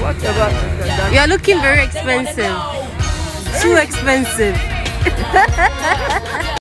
What? You're looking very expensive. Too expensive.